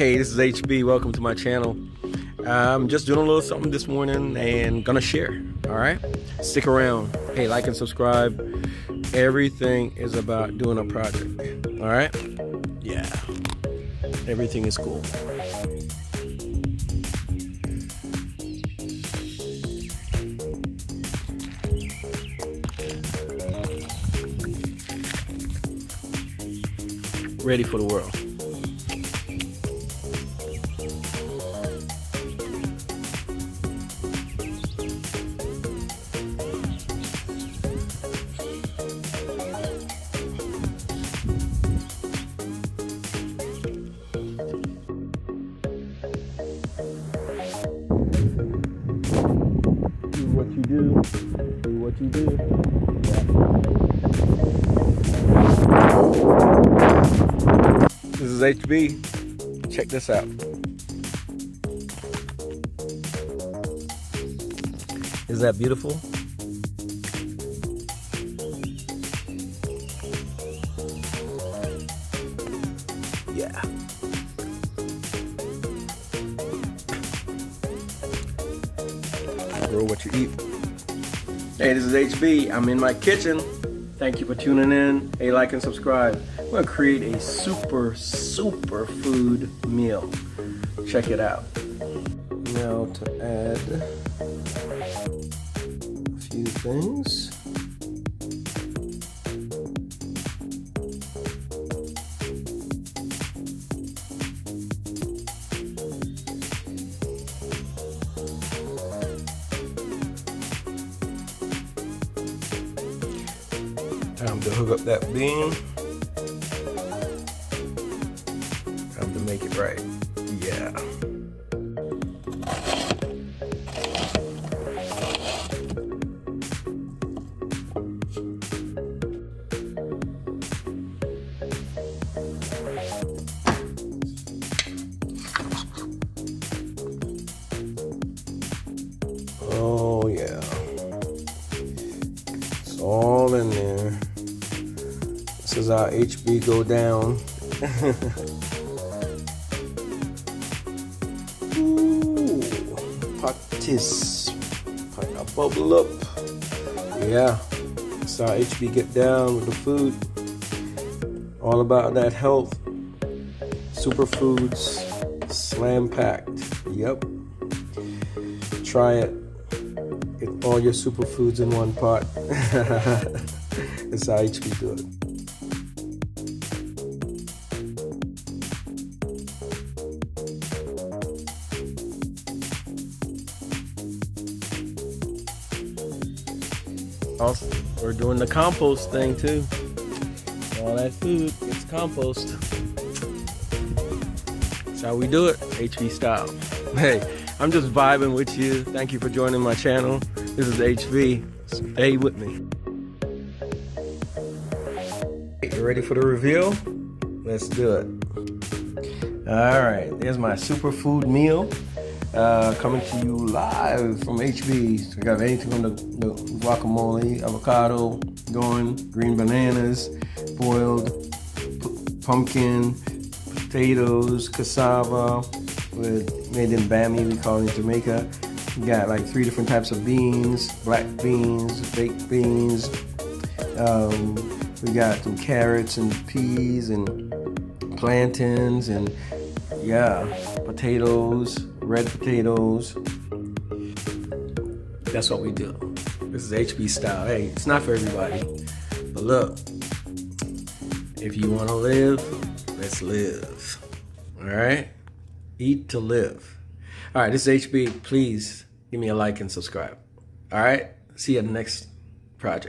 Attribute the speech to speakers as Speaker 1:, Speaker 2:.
Speaker 1: Hey, this is HB. Welcome to my channel. I'm just doing a little something this morning and gonna share. All right, stick around. Hey, like and subscribe. Everything is about doing a project. All right, yeah, everything is cool. Ready for the world. Do what you do, do what you do. This is HB. Check this out. Is that beautiful? Yeah. Grow what you eat. Hey, this is HB. I'm in my kitchen. Thank you for tuning in. Hey, like and subscribe. I'm gonna create a super, super food meal. Check it out. Now to add a few things. Time to hook up that bean. Time to make it right. Yeah. How HB go down. Ooh. Put a bubble up. Yeah. How HB get down with the food. All about that health. Superfoods. Slam packed. Yep. Try it. Get all your superfoods in one pot. How HB do Also, we're doing the compost thing too. All that food gets compost. That's how we do it, HB style. Hey, I'm just vibing with you. Thank you for joining my channel. This is HB. Stay with me. You ready for the reveal? Let's do it. All right, there's my superfood meal. Uh, coming to you live from HB. We got anything from the, the guacamole, avocado, going, green bananas, boiled pumpkin, potatoes, cassava, with made in Bami, we call it in Jamaica. We got like three different types of beans, black beans, baked beans. Um, we got some carrots and peas and plantains and yeah, potatoes, red potatoes. That's what we do. This is HB style. Hey, it's not for everybody. But look, if you want to live, let's live. All right? Eat to live. All right, this is HB. Please give me a like and subscribe. All right? See you next project.